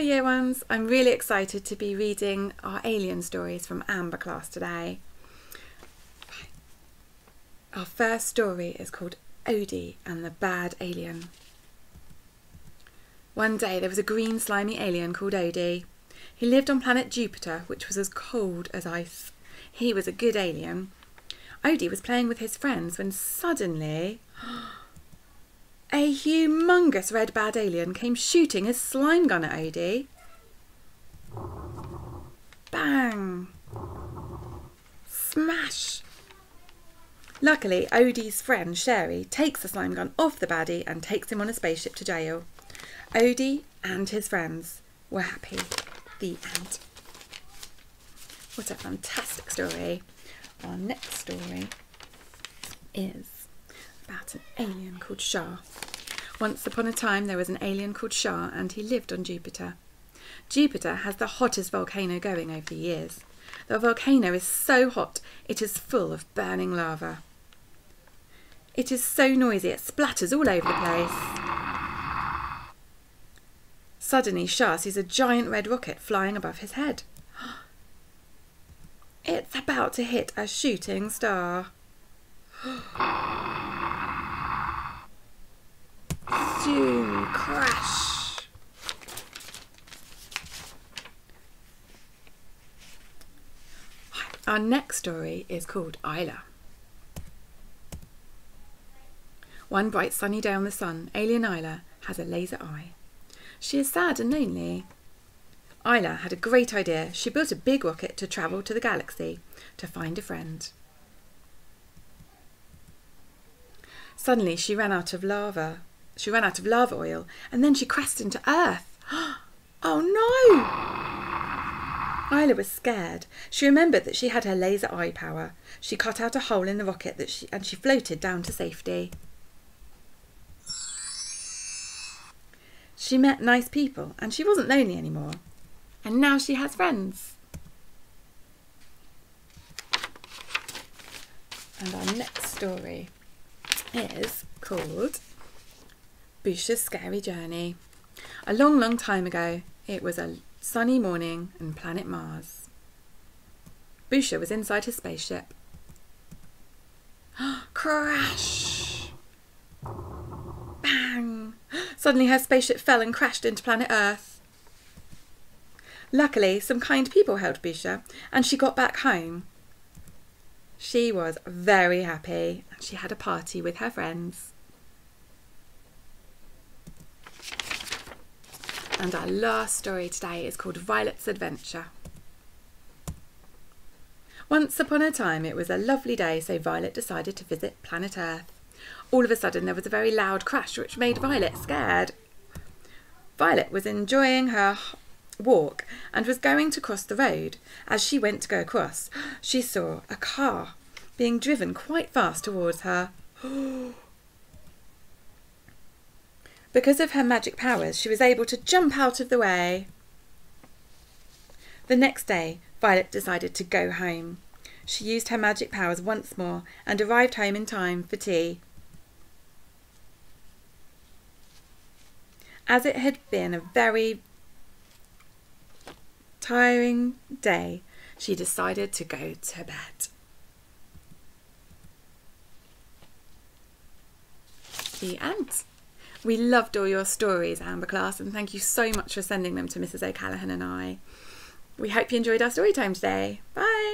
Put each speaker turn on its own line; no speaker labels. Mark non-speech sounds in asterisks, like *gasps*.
year ones. I'm really excited to be reading our alien stories from Amber class today. Our first story is called Odee and the Bad Alien. One day there was a green slimy alien called Odee. He lived on planet Jupiter, which was as cold as ice. He was a good alien. Odee was playing with his friends when suddenly a humongous red bad alien came shooting his slime gun at Odee. Bang! Smash! Luckily, Odee's friend Sherry takes the slime gun off the baddie and takes him on a spaceship to jail. Odee and his friends were happy. The end. What a fantastic story. Our next story is about an alien called Char. Once upon a time, there was an alien called Char, and he lived on Jupiter. Jupiter has the hottest volcano going over the years. The volcano is so hot, it is full of burning lava. It is so noisy, it splatters all over the place. Suddenly, Char sees a giant red rocket flying above his head. *gasps* It's about to hit a shooting star. *gasps* *gasps* Zoom, crash. Our next story is called Isla. One bright sunny day on the sun, alien Isla has a laser eye. She is sad and lonely. Isla had a great idea. She built a big rocket to travel to the galaxy to find a friend. Suddenly she ran out of lava. She ran out of lava oil and then she crashed into Earth. *gasps* Oh no! Isla was scared. She remembered that she had her laser eye power. She cut out a hole in the rocket that she, and she floated down to safety. She met nice people and she wasn't lonely anymore. And now she has friends. And our next story is called Bhusha's Scary Journey. A long, long time ago, it was a sunny morning on planet Mars. Bhusha was inside his spaceship. *gasps* Crash! Bang! *gasps* Suddenly her spaceship fell and crashed into planet Earth. Luckily, some kind people helped Bhusha and she got back home. She was very happy and she had a party with her friends. And our last story today is called Violet's Adventure. Once upon a time, it was a lovely day, so Violet decided to visit planet Earth. All of a sudden, there was a very loud crash which made Violet scared. Violet was enjoying her walk and was going to cross the road. As she went to go across, she saw a car being driven quite fast towards her. *gasps* *gasps* because of her magic powers, she was able to jump out of the way. The next day, Violet decided to go home. She used her magic powers once more and arrived home in time for tea. As it had been a very tiring day, she decided to go to bed. The end. We loved all your stories, Amber class, and thank you so much for sending them to Mrs. O'Callaghan and I. We hope you enjoyed our story time today. Bye.